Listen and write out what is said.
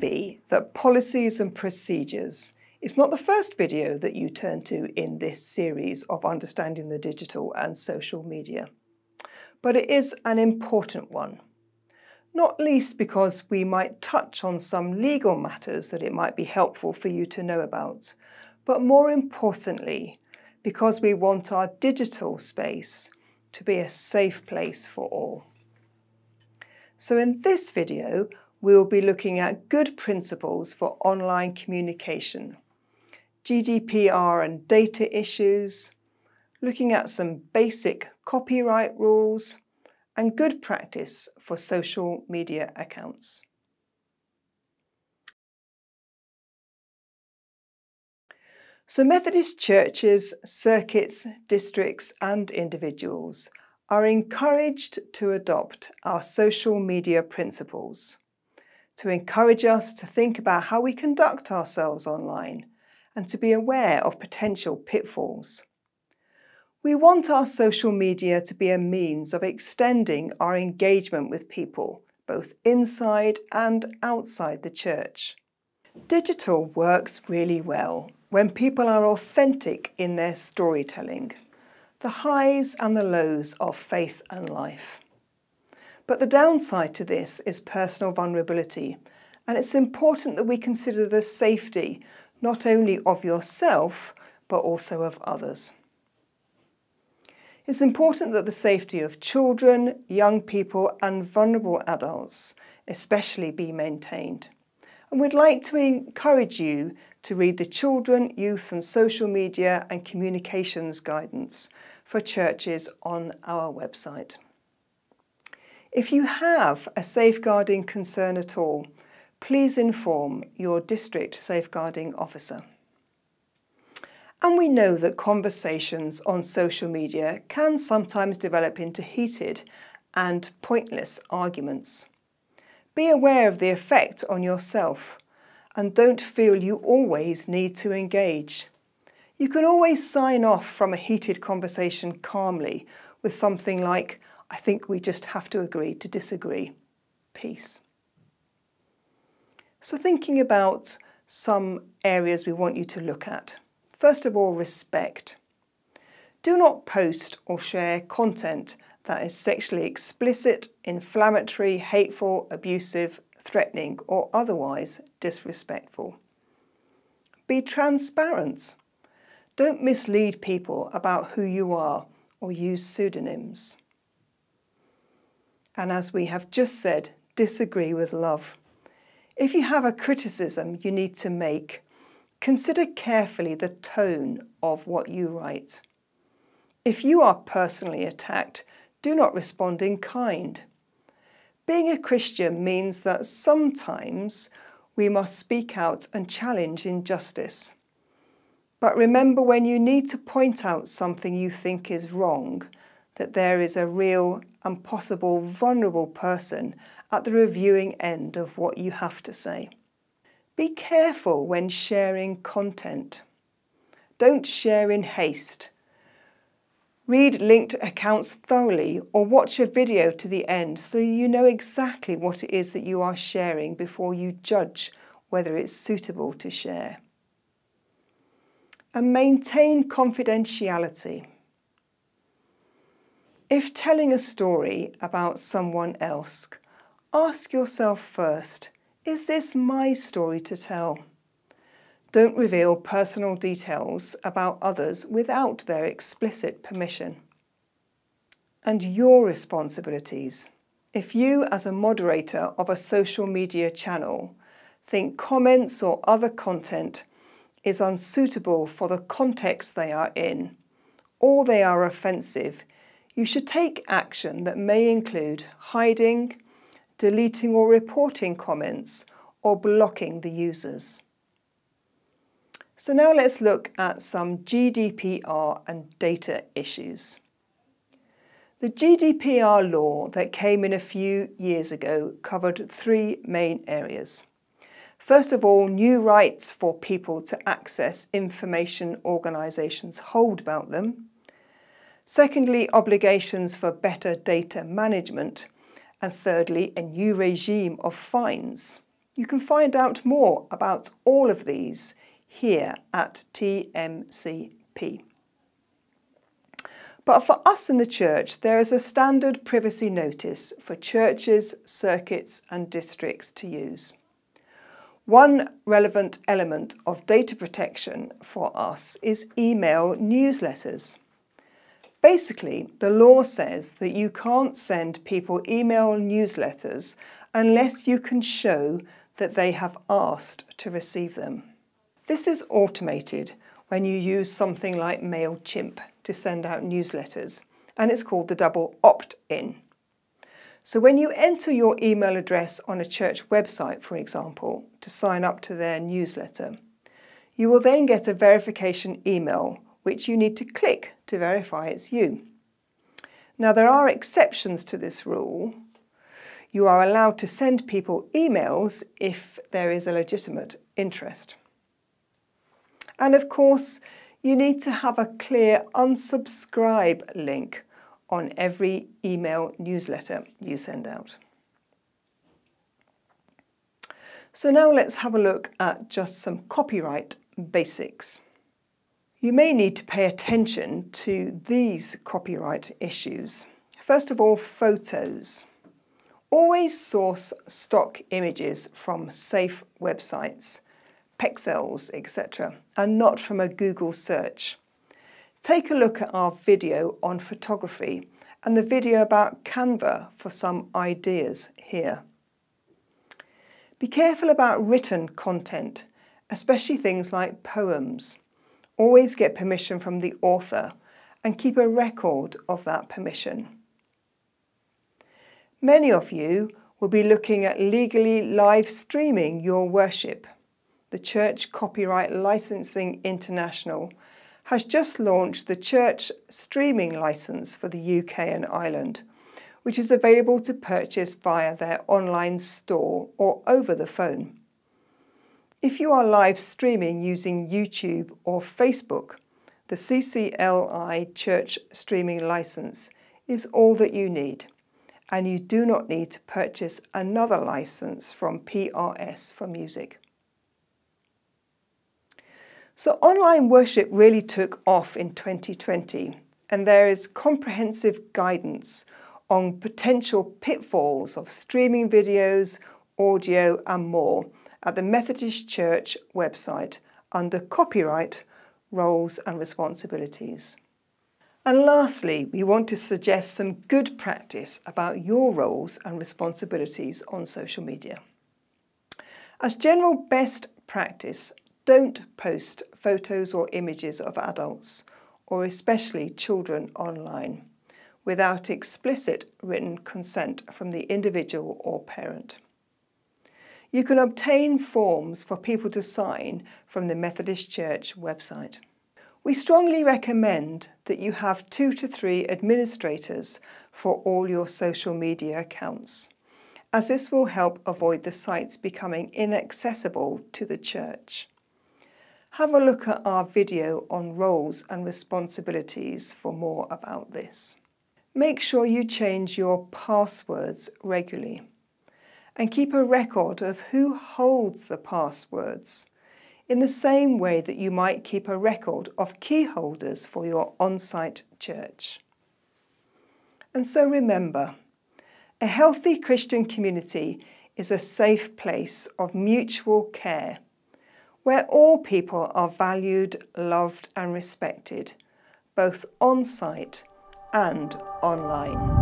be that policies and procedures is not the first video that you turn to in this series of understanding the digital and social media, but it is an important one. Not least because we might touch on some legal matters that it might be helpful for you to know about, but more importantly, because we want our digital space to be a safe place for all. So in this video, we will be looking at good principles for online communication, GDPR and data issues, looking at some basic copyright rules, and good practice for social media accounts. So Methodist churches, circuits, districts and individuals are encouraged to adopt our social media principles, to encourage us to think about how we conduct ourselves online and to be aware of potential pitfalls. We want our social media to be a means of extending our engagement with people, both inside and outside the church. Digital works really well when people are authentic in their storytelling, the highs and the lows of faith and life. But the downside to this is personal vulnerability, and it's important that we consider the safety not only of yourself but also of others. It's important that the safety of children, young people, and vulnerable adults especially be maintained. And we'd like to encourage you to read the Children, Youth and Social Media and Communications Guidance for churches on our website. If you have a safeguarding concern at all, please inform your district safeguarding officer. And we know that conversations on social media can sometimes develop into heated and pointless arguments. Be aware of the effect on yourself and don't feel you always need to engage. You can always sign off from a heated conversation calmly with something like, I think we just have to agree to disagree. Peace. So, thinking about some areas we want you to look at. First of all, respect. Do not post or share content that is sexually explicit, inflammatory, hateful, abusive, threatening, or otherwise disrespectful. Be transparent. Don't mislead people about who you are or use pseudonyms. And as we have just said, disagree with love. If you have a criticism you need to make, consider carefully the tone of what you write. If you are personally attacked, do not respond in kind. Being a Christian means that sometimes we must speak out and challenge injustice. But remember when you need to point out something you think is wrong, that there is a real and possible vulnerable person at the reviewing end of what you have to say. Be careful when sharing content. Don't share in haste Read linked accounts thoroughly or watch a video to the end so you know exactly what it is that you are sharing before you judge whether it's suitable to share. And maintain confidentiality. If telling a story about someone else, ask yourself first, is this my story to tell? Don't reveal personal details about others without their explicit permission. And your responsibilities. If you, as a moderator of a social media channel, think comments or other content is unsuitable for the context they are in, or they are offensive, you should take action that may include hiding, deleting or reporting comments, or blocking the users. So now let's look at some GDPR and data issues. The GDPR law that came in a few years ago covered three main areas. First of all, new rights for people to access information organisations hold about them. Secondly, obligations for better data management. And thirdly, a new regime of fines. You can find out more about all of these here at TMCP. But for us in the church, there is a standard privacy notice for churches, circuits, and districts to use. One relevant element of data protection for us is email newsletters. Basically, the law says that you can't send people email newsletters unless you can show that they have asked to receive them. This is automated when you use something like MailChimp to send out newsletters, and it's called the double opt in. So when you enter your email address on a church website, for example, to sign up to their newsletter, you will then get a verification email which you need to click to verify it's you. Now, there are exceptions to this rule. You are allowed to send people emails if there is a legitimate interest. And of course, you need to have a clear unsubscribe link on every email newsletter you send out. So now let's have a look at just some copyright basics. You may need to pay attention to these copyright issues. First of all, photos. Always source stock images from safe websites Pexels, etc., and not from a Google search. Take a look at our video on photography and the video about Canva for some ideas here. Be careful about written content, especially things like poems. Always get permission from the author and keep a record of that permission. Many of you will be looking at legally live streaming your worship the Church Copyright Licensing International, has just launched the Church Streaming License for the UK and Ireland, which is available to purchase via their online store or over the phone. If you are live streaming using YouTube or Facebook, the CCLI Church Streaming License is all that you need, and you do not need to purchase another license from PRS for music. So online worship really took off in 2020, and there is comprehensive guidance on potential pitfalls of streaming videos, audio, and more at the Methodist Church website under Copyright, Roles and Responsibilities. And lastly, we want to suggest some good practice about your roles and responsibilities on social media. As general best practice, don't post photos or images of adults, or especially children, online without explicit written consent from the individual or parent. You can obtain forms for people to sign from the Methodist Church website. We strongly recommend that you have two to three administrators for all your social media accounts, as this will help avoid the sites becoming inaccessible to the church. Have a look at our video on roles and responsibilities for more about this. Make sure you change your passwords regularly and keep a record of who holds the passwords in the same way that you might keep a record of key holders for your on-site church. And so remember, a healthy Christian community is a safe place of mutual care where all people are valued, loved, and respected, both on site and online.